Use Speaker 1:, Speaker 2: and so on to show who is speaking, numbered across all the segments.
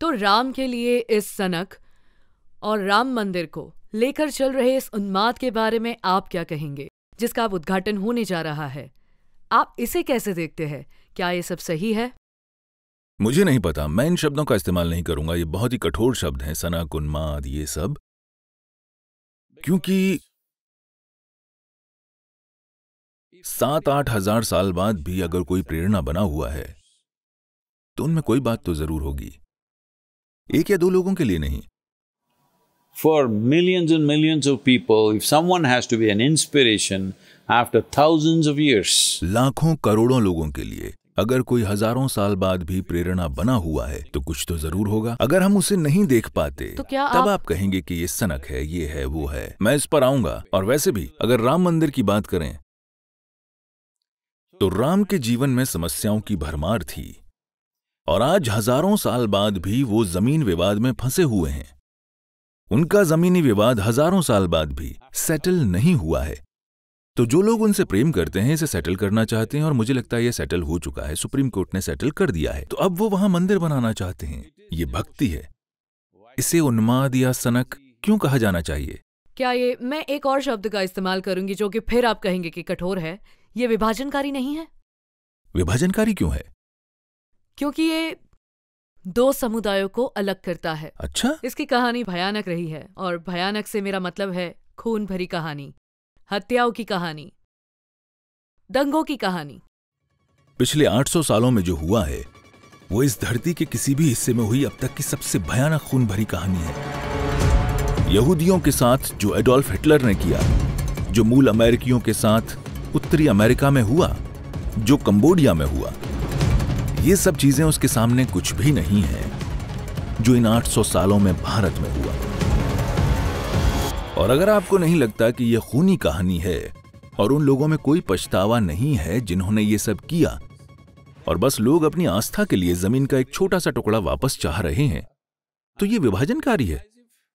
Speaker 1: तो राम के लिए इस सनक और राम मंदिर को लेकर चल रहे इस उन्माद के बारे में आप क्या कहेंगे, जिसका अब उद्घाटन होने जा रहा है? आप इसे कैसे देखते हैं? क्या ये सब सही है?
Speaker 2: मुझे नहीं पता। मैं इन शब्दों का इस्तेमाल नहीं करूँगा। ये बहुत ही कठोर शब्द हैं, सनक, उन्माद, ये सब। क्योंकि सात आठ हज़ार साल बाद भी अगर कोई प्रेरणा बना हुआ है तो उनमें कोई बात तो ज़रूर होगी। एक या दो लोगों के लिए नहीं।
Speaker 3: For millions and millions of people, if someone has to be an inspiration after thousands of years,
Speaker 2: लाखों करोड़ों लोगों के लिए अगर कोई हज़ारों साल बाद भी प्रेरणा बना हुआ है तो कुछ तो ज़रूर होगा। अगर हम उसे नहीं देख पाते
Speaker 1: तो क्या
Speaker 2: तब
Speaker 1: आप-
Speaker 2: आप कहेंगे कि ये सनक है ये है वो है। मैं इस पर आऊँगा और वैसे भी अगर राम मंदिर की बात करें तो राम के जीवन में समस्याओं की भरमार थी। और आज हज़ारों साल बाद भी वो ज़मीन विवाद में फंसे हुए हैं। उनका जमीनी विवाद हज़ारों साल बाद भी सेटल नहीं हुआ है। तो जो लोग उनसे प्रेम करते हैं इसे सेटल करना चाहते हैं और मुझे लगता है ये सेटल हो चुका है। सुप्रीम कोर्ट ने सेटल कर दिया है। तो अब वो वहाँ मंदिर बनाना चाहते हैं। ये भक्ति है। इसे उन्माद या सनक क्यों कहा जाना चाहिए?
Speaker 1: क्या ये मैं एक और शब्द का इस्तेमाल करूँगी जो कि फिर आप कहेंगे कि कठोर है। ये विभाजनकारी नहीं है?
Speaker 2: विभाजनकारी क्यों है?
Speaker 1: क्योंकि ये दो समुदायों को अलग करता है।
Speaker 2: अच्छा।
Speaker 1: इसकी कहानी भयानक रही है और भयानक से मेरा मतलब है खून भरी कहानी हत्याओं की कहानी दंगों की कहानी।
Speaker 2: पिछले 800 सालों में जो हुआ है वो इस धरती के किसी भी हिस्से में हुई अब तक की सबसे भयानक खून भरी कहानी है। यहूदियों के साथ जो एडोल्फ हिटलर ने किया जो मूल अमेरिकियों के साथ उत्तरी अमेरिका में हुआ जो कंबोडिया में हुआ ये सब चीज़ें उसके सामने कुछ भी नहीं है जो इन 800 सालों में भारत में हुआ। और अगर आपको नहीं लगता कि यह खूनी कहानी है और उन लोगों में कोई पछतावा नहीं है जिन्होंने ये सब किया और बस लोग अपनी आस्था के लिए ज़मीन का एक छोटा सा टुकड़ा वापस चाह रहे हैं तो ये विभाजनकारी है।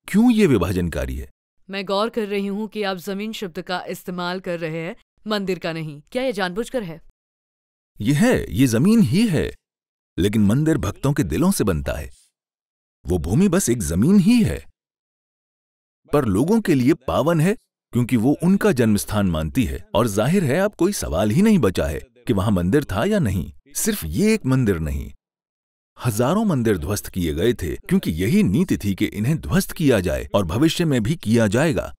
Speaker 2: क्यों ये विभाजनकारी है?
Speaker 1: मैं गौर कर रही हूँ कि आप ज़मीन शब्द का इस्तेमाल कर रहे हैं मंदिर का नहीं। क्या ये जानबूझकर है?
Speaker 2: यह है ये ज़मीन ही है। लेकिन मंदिर भक्तों के दिलों से बनता है। वो भूमि बस एक ज़मीन ही है। पर लोगों के लिए पावन है, क्योंकि वो उनका जन्म स्थान मानती है। और ज़ाहिर है, अब कोई सवाल ही नहीं बचा है कि वहाँ मंदिर था या नहीं। सिर्फ़ ये एक मंदिर नहीं, हज़ारों मंदिर ध्वस्त किए गए थे, क्योंकि यही नीति थी कि इन्हें ध्वस्त किया जाए और भविष्य में भी किया जाएगा।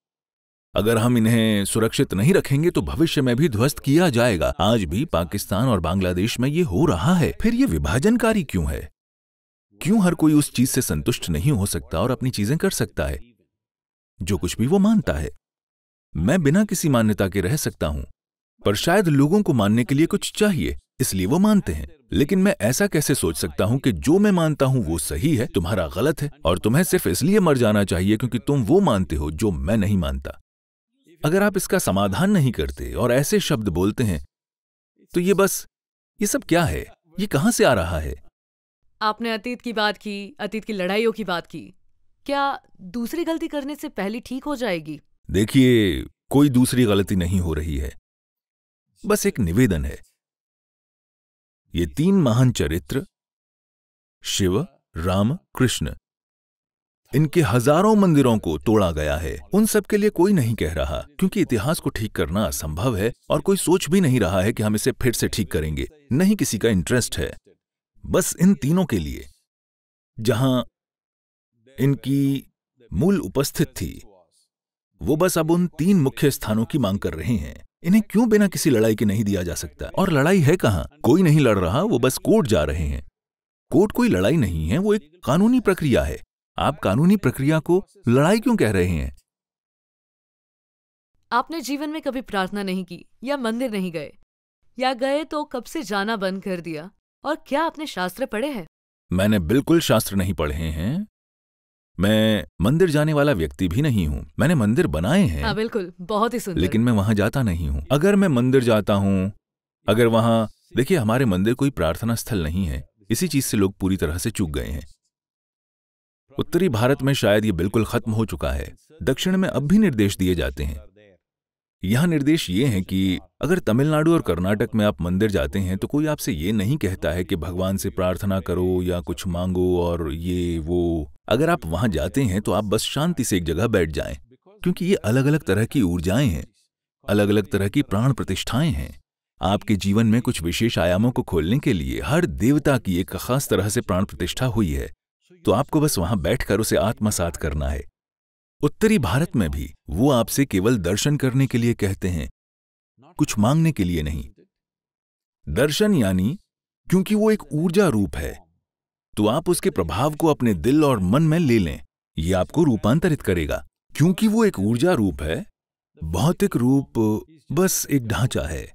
Speaker 2: अगर हम इन्हें सुरक्षित नहीं रखेंगे तो भविष्य में भी ध्वस्त किया जाएगा। आज भी पाकिस्तान और बांग्लादेश में ये हो रहा है। फिर ये विभाजनकारी क्यों है? क्यों हर कोई उस चीज़ से संतुष्ट नहीं हो सकता और अपनी चीज़ें कर सकता है? जो कुछ भी वो मानता है। मैं बिना किसी मान्यता के रह सकता हूँ, पर शायद लोगों को मानने के लिए कुछ चाहिए, इसलिए वो मानते हैं। लेकिन मैं ऐसा कैसे सोच सकता हूँ कि जो मैं मानता हूँ वो सही है, तुम्हारा गलत है, और तुम्हें सिर्फ़ इसलिए मर जाना चाहिए क्योंकि तुम वो मानते हो जो मैं नहीं मानता। अगर आप इसका समाधान नहीं करते और ऐसे शब्द बोलते हैं तो ये बस ये सब क्या है? ये कहाँ से आ रहा है?
Speaker 1: आपने अतीत की बात की अतीत की लड़ाइयों की बात की। क्या दूसरी गलती करने से पहली ठीक हो जाएगी?
Speaker 2: देखिए कोई दूसरी गलती नहीं हो रही है। बस एक निवेदन है। ये तीन महान चरित्र शिव राम कृष्ण इनके हज़ारों मंदिरों को तोड़ा गया है। उन सब के लिए कोई नहीं कह रहा, क्योंकि इतिहास को ठीक करना असंभव है और कोई सोच भी नहीं रहा है कि हम इसे फिर से ठीक करेंगे। नहीं किसी का इंटरेस्ट है। बस इन तीनों के लिए। जहाँ इनकी मूल उपस्थित थी, वो बस अब उन तीन मुख्य स्थानों की मांग कर रहे हैं। इन्हें क्यों बिना किसी लड़ाई के नहीं दिया जा सकता? और लड़ाई है कहाँ? कोई नहीं लड़ रहा, वो बस कोर्ट जा रहे हैं। कोर्ट कोई लड़ाई नहीं है, वो एक कानूनी प्रक्रिया है। आप कानूनी प्रक्रिया को लड़ाई क्यों कह रहे हैं?
Speaker 1: आपने जीवन में कभी प्रार्थना नहीं की या मंदिर नहीं गए? या गए तो कब से जाना बंद कर दिया? और क्या आपने शास्त्र पढ़े हैं?
Speaker 2: मैंने बिल्कुल शास्त्र नहीं पढ़े हैं। मैं मंदिर जाने वाला व्यक्ति भी नहीं हूँ। मैंने मंदिर बनाए हैं।
Speaker 1: हाँ बिल्कुल बहुत ही सुंदर।
Speaker 2: लेकिन मैं वहाँ जाता नहीं हूँ। अगर मैं मंदिर जाता हूँ अगर वहाँ देखिए हमारे मंदिर कोई प्रार्थना स्थल नहीं है। इसी चीज़ से लोग पूरी तरह से चूक गए हैं। उत्तरी भारत में शायद ये बिल्कुल खत्म हो चुका है। दक्षिण में अब भी निर्देश दिए जाते हैं। यहाँ निर्देश ये है कि अगर तमिलनाडु और कर्नाटक में आप मंदिर जाते हैं तो कोई आपसे ये नहीं कहता है कि भगवान से प्रार्थना करो या कुछ मांगो और ये, वो। अगर आप वहाँ जाते हैं तो आप बस शांति से एक जगह बैठ जाएँ, क्योंकि ये अलग अलग तरह की ऊर्जाएँ हैं अलग अलग तरह की प्राण प्रतिष्ठाएँ हैं। आपके जीवन में कुछ विशेष आयामों को खोलने के लिए हर देवता की एक खास तरह से प्राण प्रतिष्ठा हुई है। तो आपको बस वहाँ बैठकर उसे आत्मसात करना है। उत्तरी भारत में भी वो आपसे केवल दर्शन करने के लिए कहते हैं, कुछ मांगने के लिए नहीं। दर्शन यानी क्योंकि वो एक ऊर्जा रूप है तो आप उसके प्रभाव को अपने दिल और मन में ले लें, ये आपको रूपांतरित करेगा। क्योंकि वो एक ऊर्जा रूप है, भौतिक रूप बस एक ढांचा है,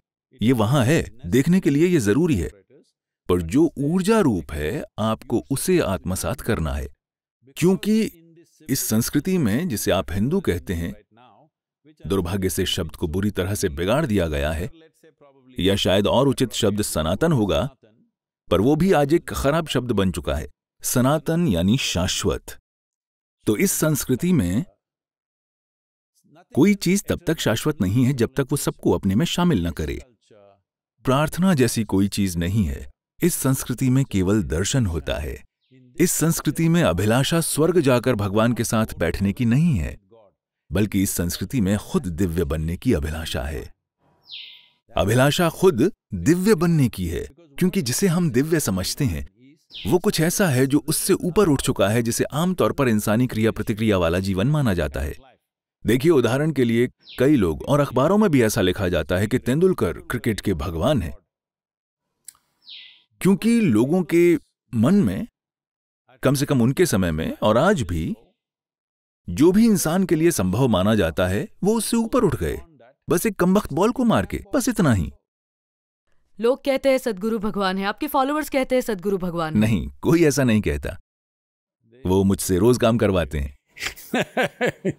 Speaker 2: ये वहाँ है, देखने के लिए ये ज़रूरी है। पर जो ऊर्जा रूप है, आपको उसे आत्मसात करना है। क्योंकि इस संस्कृति में, जिसे आप हिंदू कहते हैं, दुर्भाग्य से शब्द को बुरी तरह से बिगाड़ दिया गया है, या शायद और उचित शब्द सनातन होगा, पर वो भी आज एक खराब शब्द बन चुका है, सनातन यानी शाश्वत। तो इस संस्कृति में कोई चीज़ तब तक शाश्वत नहीं है जब तक वो सबको अपने में शामिल न करे। प्रार्थना जैसी कोई चीज़ नहीं है। इस संस्कृति में केवल दर्शन होता है। इस संस्कृति में अभिलाषा स्वर्ग जाकर भगवान के साथ बैठने की नहीं है, बल्कि इस संस्कृति में खुद दिव्य बनने की अभिलाषा है। अभिलाषा खुद दिव्य बनने की है, क्योंकि जिसे हम दिव्य समझते हैं, वो कुछ ऐसा है जो उससे ऊपर उठ चुका है, जिसे आमतौर पर इंसानी क्रिया प्रतिक्रिया वाला जीवन माना जाता है। देखिए, उदाहरण के लिए कई लोग और अखबारों में भी ऐसा लिखा जाता है कि तेंदुलकर क्रिकेट के भगवान हैं। क्योंकि लोगों के मन में कम से कम उनके समय में और आज भी जो भी इंसान के लिए संभव माना जाता है वो उससे ऊपर उठ गए। बस एक कमबख्त बॉल को मार के बस इतना ही।
Speaker 1: लोग कहते हैं सदगुरु भगवान है। आपके फॉलोअर्स कहते हैं सदगुरु भगवान है।
Speaker 2: नहीं कोई ऐसा नहीं कहता। वो मुझसे रोज काम करवाते हैं।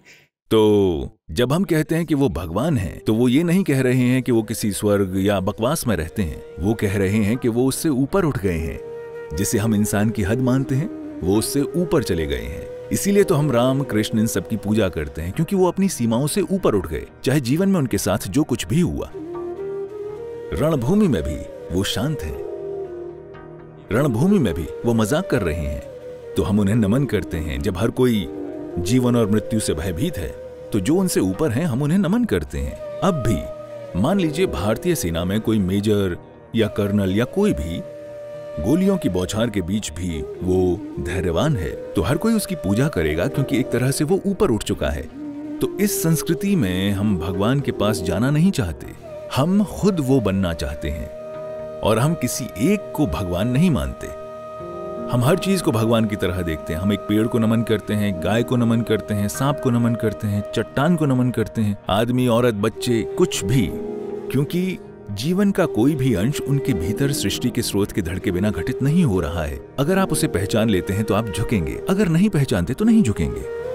Speaker 2: तो जब हम कहते हैं कि वो भगवान हैं तो वो ये नहीं कह रहे हैं कि वो किसी स्वर्ग या बकवास में रहते हैं। वो कह रहे हैं कि वो उससे ऊपर उठ गए हैं। जिसे हम इंसान की हद मानते हैं, वो उससे ऊपर चले गए हैं। इसीलिए तो हम राम, कृष्ण इन सबकी पूजा करते हैं, क्योंकि वो अपनी सीमाओं से ऊपर उठ गए, चाहे जीवन में उनके साथ जो कुछ भी हुआ। रणभूमि में भी वो शांत हैं। रणभूमि में भी वो मज़ाक कर रहे हैं। तो हम उन्हें नमन करते हैं, जब हर कोई जीवन और मृत्यु से भयभीत है। तो जो उनसे ऊपर हैं, हम उन्हें नमन करते हैं। अब भी, मान लीजिए भारतीय सेना में कोई मेजर या कर्नल या कोई भी, गोलियों की बौछार के बीच भी वो धैर्यवान है तो हर कोई उसकी पूजा करेगा क्योंकि एक तरह से वो ऊपर उठ चुका है। तो इस संस्कृति में हम भगवान के पास जाना नहीं चाहते। हम खुद वो बनना चाहते हैं और हम किसी एक को भगवान नहीं मानते। हम हर चीज़ को भगवान की तरह देखते हैं। हम एक पेड़ को नमन करते हैं गाय को नमन करते हैं, सांप को नमन करते हैं, चट्टान को नमन करते हैं, आदमी, औरत, बच्चे, कुछ भी। क्योंकि जीवन का कोई भी अंश उनके भीतर सृष्टि के स्रोत के धड़के बिना घटित नहीं हो रहा है। अगर आप उसे पहचान लेते हैं तो आप झुकेंगे। अगर नहीं पहचानते तो नहीं झुकेंगे।